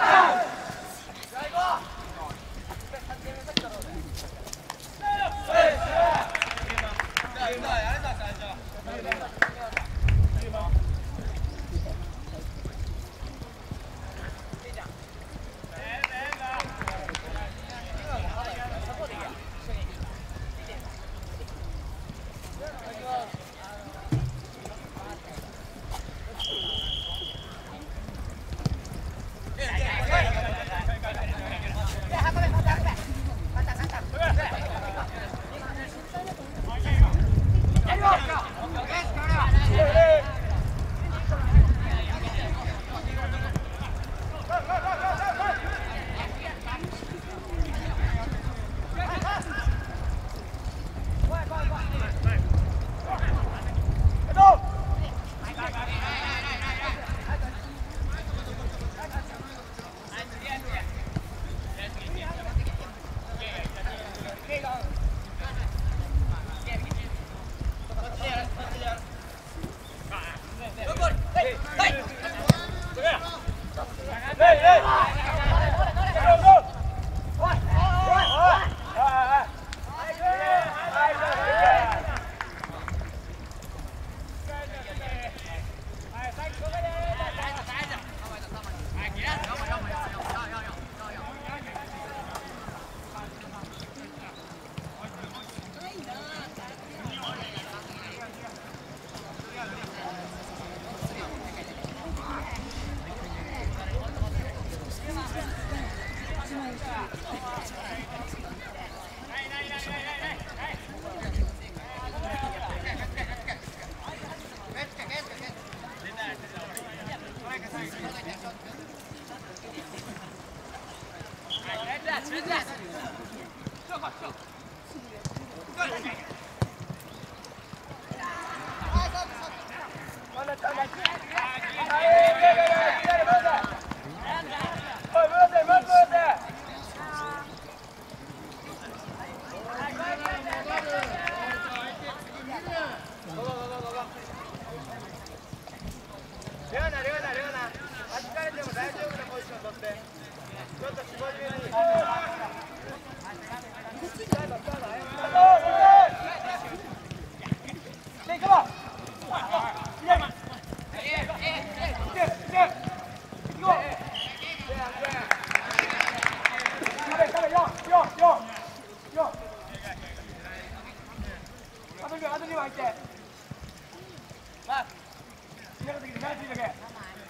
Ah!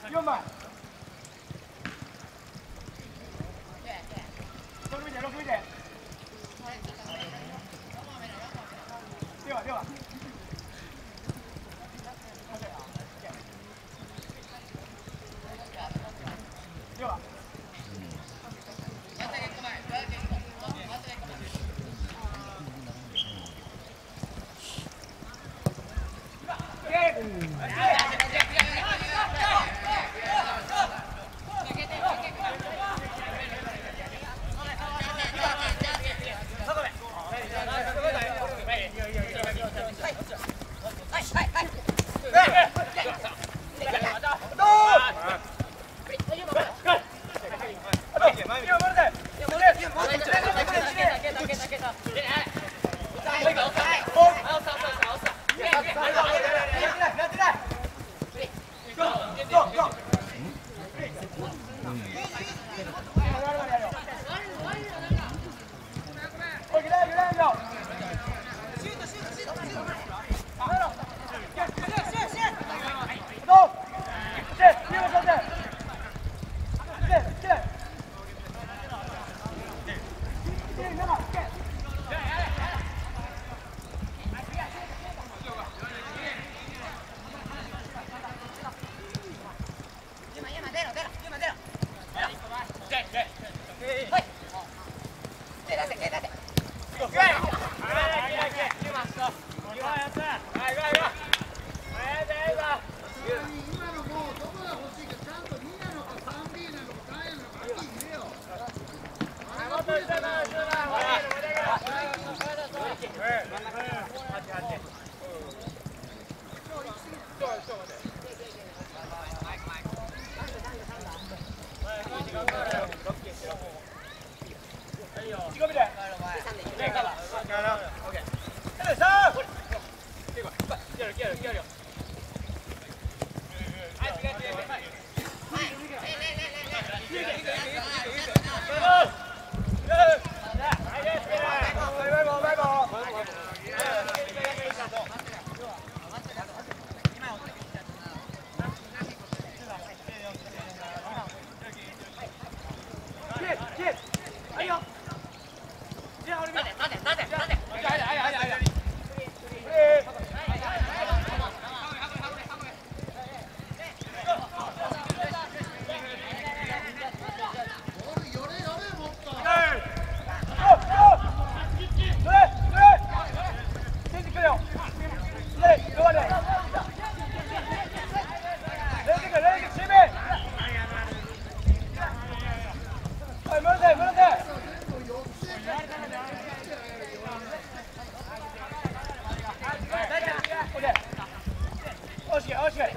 い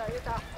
入った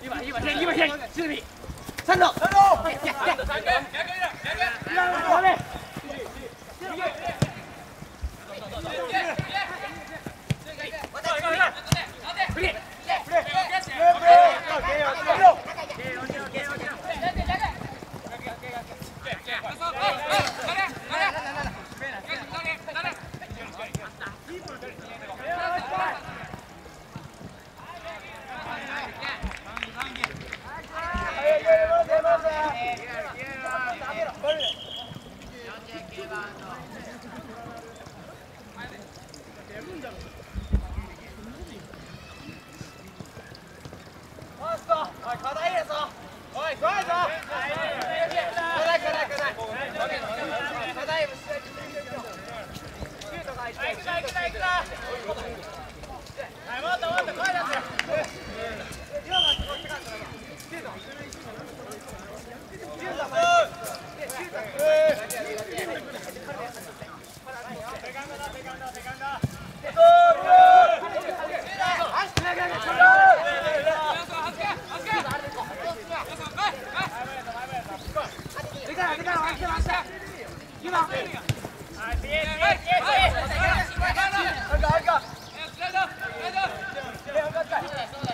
今左今左準備。三路三路逆 ارجع ارجع ارجع ارجع ارجع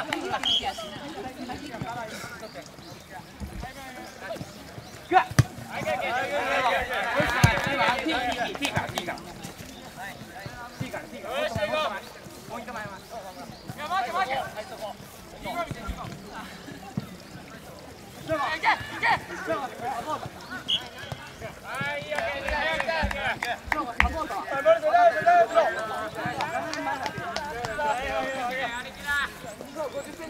行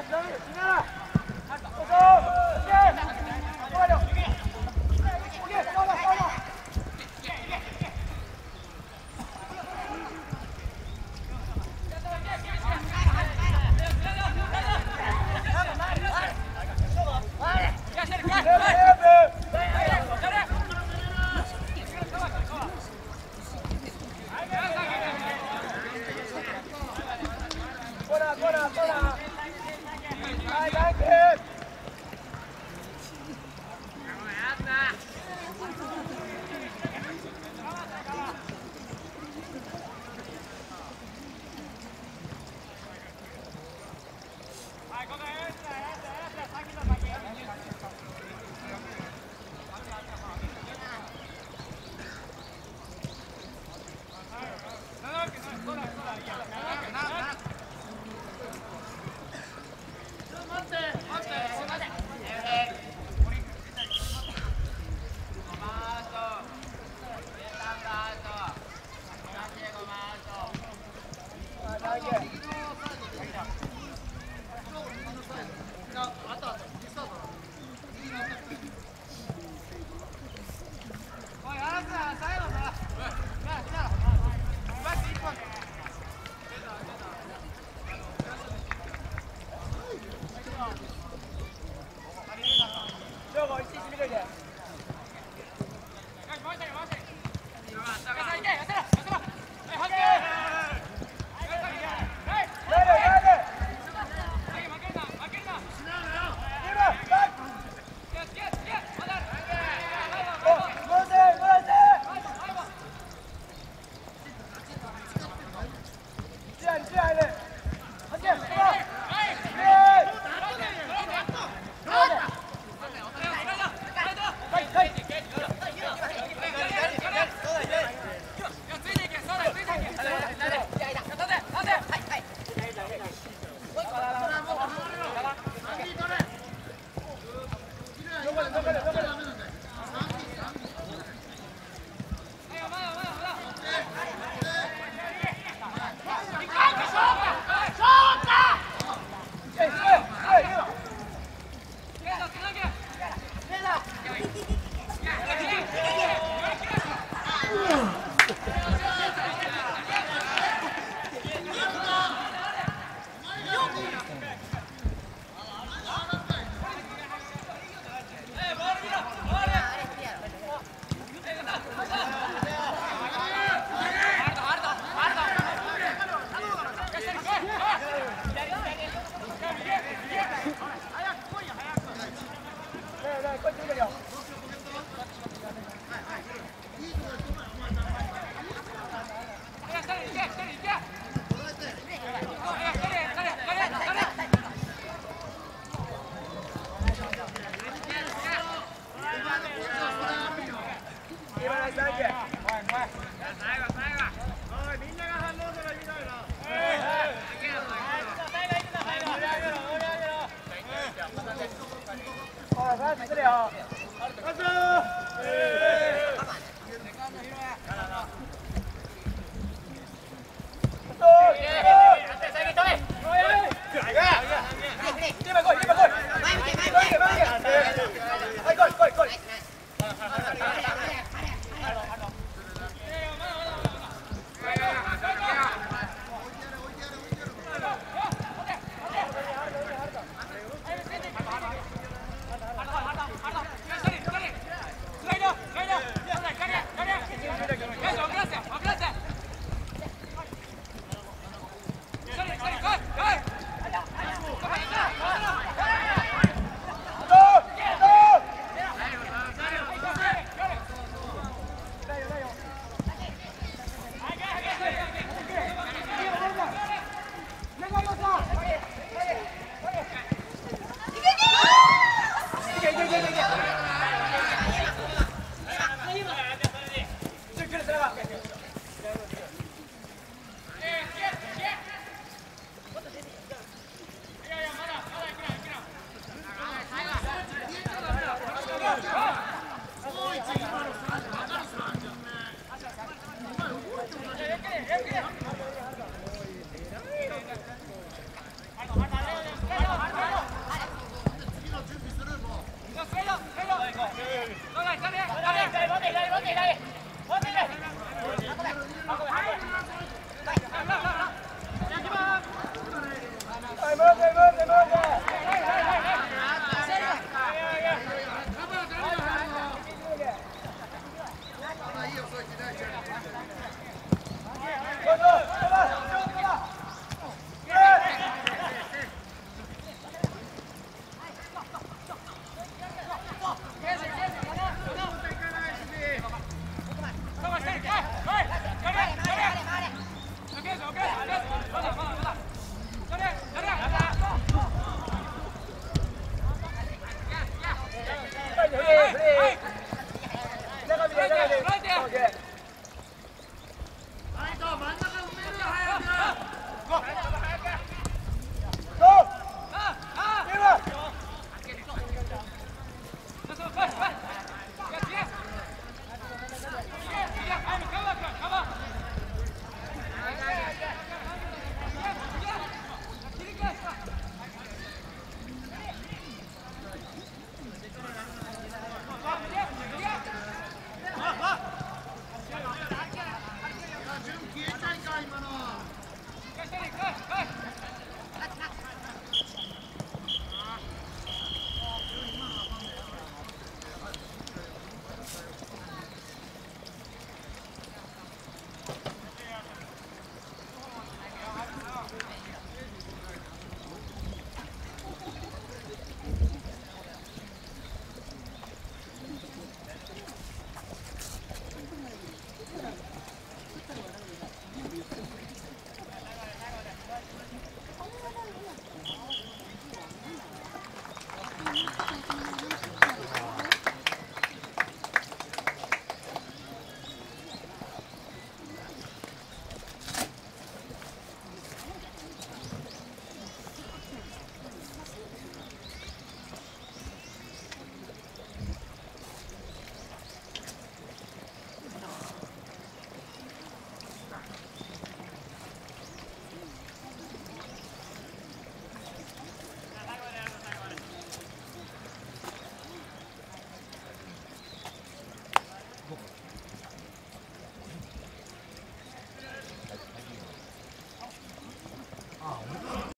Let's go, let's go.